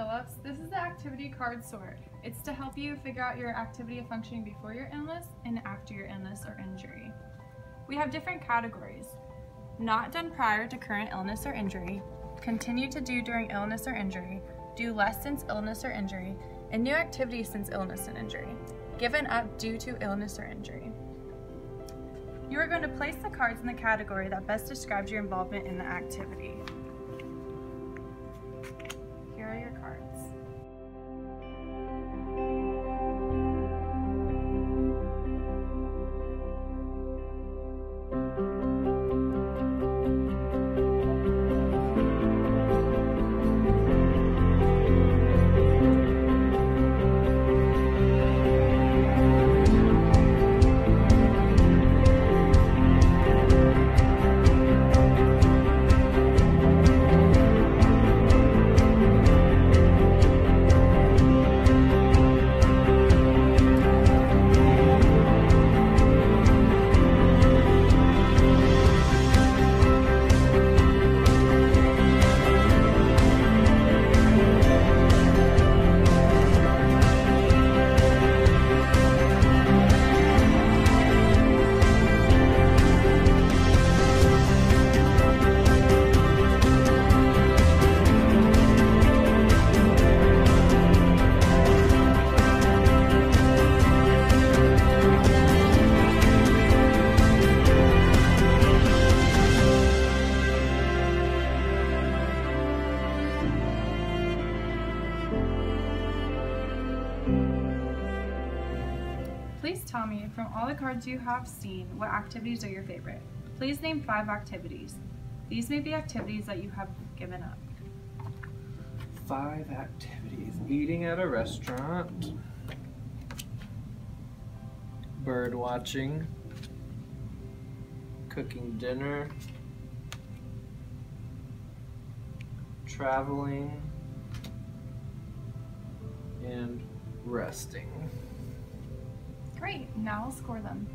Phillips. This is the activity card sort. It's to help you figure out your activity of functioning before your illness and after your illness or injury. We have different categories. Not done prior to current illness or injury, continue to do during illness or injury, do less since illness or injury, and new activities since illness and injury, given up due to illness or injury. You are going to place the cards in the category that best describes your involvement in the activity. Here your cards. Please tell me, from all the cards you have seen, what activities are your favorite? Please name five activities. These may be activities that you have given up. Five activities. Eating at a restaurant. Bird watching. Cooking dinner. Traveling. And resting. Great, now I'll score them.